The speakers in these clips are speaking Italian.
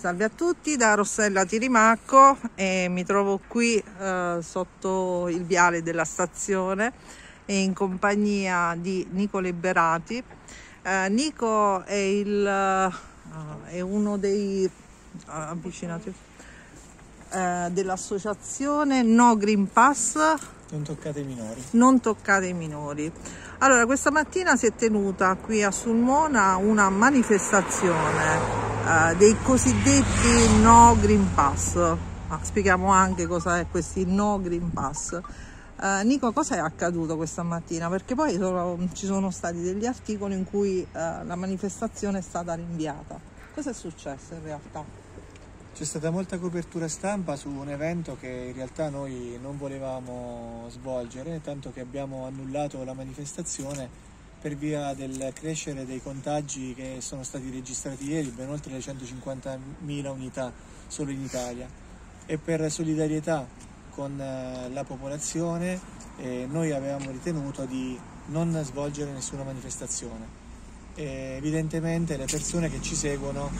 Salve a tutti da Rossella Tirimacco e mi trovo qui eh, sotto il viale della stazione in compagnia di Nico Liberati. Eh, Nico è, il, uh, è, uno dei uh, avvicinati uh, dell'associazione No Green Pass. Non toccate i minori. Non toccate i minori. Allora, questa mattina si è tenuta qui a Sulmona una manifestazione eh, dei cosiddetti no Green Pass. Ma spieghiamo anche cosa è questi no Green Pass. Uh, Nico, cosa è accaduto questa mattina? Perché poi sono, ci sono stati degli articoli in cui uh, la manifestazione è stata rinviata. Cosa è successo in realtà? C'è stata molta copertura stampa su un evento che in realtà noi non volevamo svolgere, tanto che abbiamo annullato la manifestazione per via del crescere dei contagi che sono stati registrati ieri, ben oltre le 150.000 unità solo in Italia. E per solidarietà con eh, la popolazione eh, noi avevamo ritenuto di non svolgere nessuna manifestazione. E evidentemente le persone che ci seguono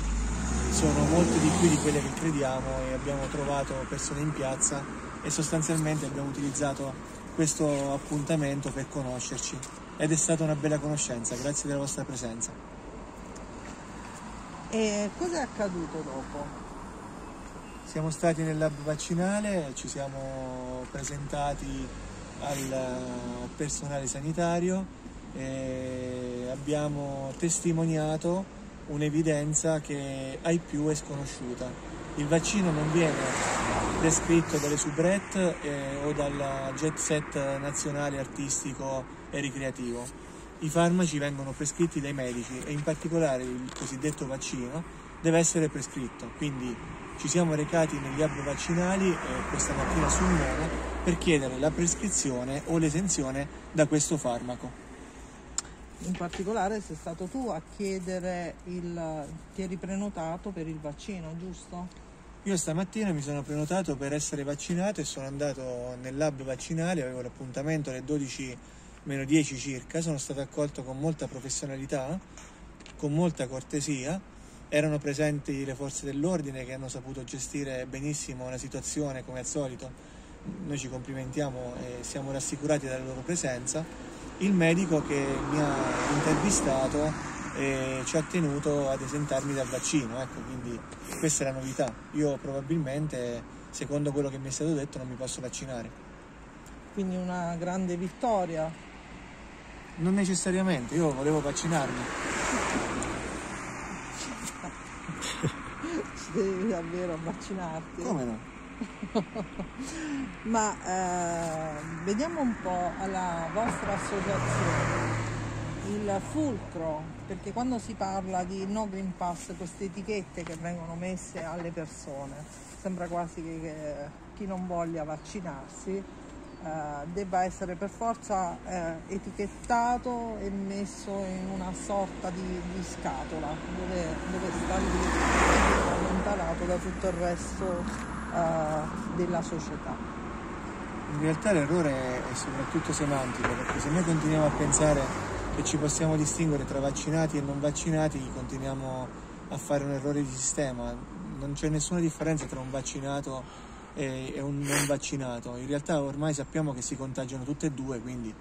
sono molte di più di quelle che crediamo e abbiamo trovato persone in piazza e sostanzialmente abbiamo utilizzato questo appuntamento per conoscerci ed è stata una bella conoscenza, grazie della vostra presenza. E cosa è accaduto dopo? Siamo stati nel lab vaccinale, ci siamo presentati al personale sanitario e abbiamo testimoniato un'evidenza che ai più è sconosciuta. Il vaccino non viene descritto dalle soubrette eh, o dal jet set nazionale artistico e ricreativo. I farmaci vengono prescritti dai medici e in particolare il cosiddetto vaccino deve essere prescritto, quindi ci siamo recati negli hub vaccinali eh, questa mattina sul Mono per chiedere la prescrizione o l'esenzione da questo farmaco. In particolare sei stato tu a chiedere il... ti eri prenotato per il vaccino, giusto? Io stamattina mi sono prenotato per essere vaccinato e sono andato nel lab vaccinale, avevo l'appuntamento alle 12 meno 10 circa, sono stato accolto con molta professionalità, con molta cortesia, erano presenti le forze dell'ordine che hanno saputo gestire benissimo la situazione come al solito, noi ci complimentiamo e siamo rassicurati dalla loro presenza, il medico che mi ha intervistato e ci ha tenuto ad esentarmi dal vaccino, ecco, quindi questa è la novità, io probabilmente secondo quello che mi è stato detto non mi posso vaccinare. Quindi una grande vittoria non necessariamente, io volevo vaccinarmi. Ci devi davvero vaccinarti. Come no? Ma eh, vediamo un po' alla vostra associazione. Il fulcro, perché quando si parla di no green pass, queste etichette che vengono messe alle persone, sembra quasi che, che chi non voglia vaccinarsi eh, debba essere per forza eh, etichettato e messo in una sorta di, di scatola dove, dove, sta lì allontanato da tutto il resto eh, della società. In realtà l'errore è soprattutto semantico perché se noi continuiamo a pensare che ci possiamo distinguere tra vaccinati e non vaccinati continuiamo a fare un errore di sistema. Non c'è nessuna differenza tra un vaccinato e, e un non vaccinato. In realtà ormai sappiamo che si contagiano tutte e due, quindi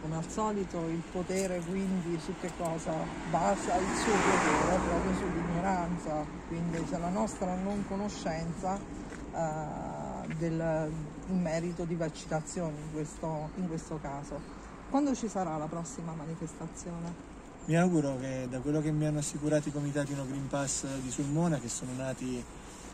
come al solito il potere quindi su che cosa? Basa il suo potere proprio sull'ignoranza. Quindi sulla nostra non conoscenza eh, del, in merito di vaccinazioni in questo, in questo caso. Quando ci sarà la prossima manifestazione? Mi auguro che da quello che mi hanno assicurato i comitati No Green Pass di Sulmona che sono nati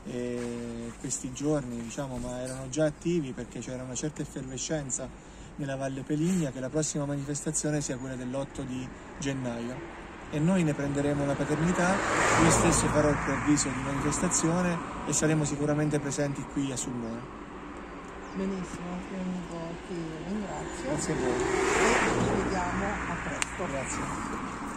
eh, questi giorni, diciamo, ma erano già attivi perché c'era una certa effervescenza nella Valle Peligna, che la prossima manifestazione sia quella dell'8 di gennaio. E noi ne prenderemo la paternità, io stesso farò il preavviso di manifestazione e saremo sicuramente presenti qui a Sulmona. Benissimo, quindi ti ringrazio. Grazie a voi. E ci vediamo a presto. Grazie.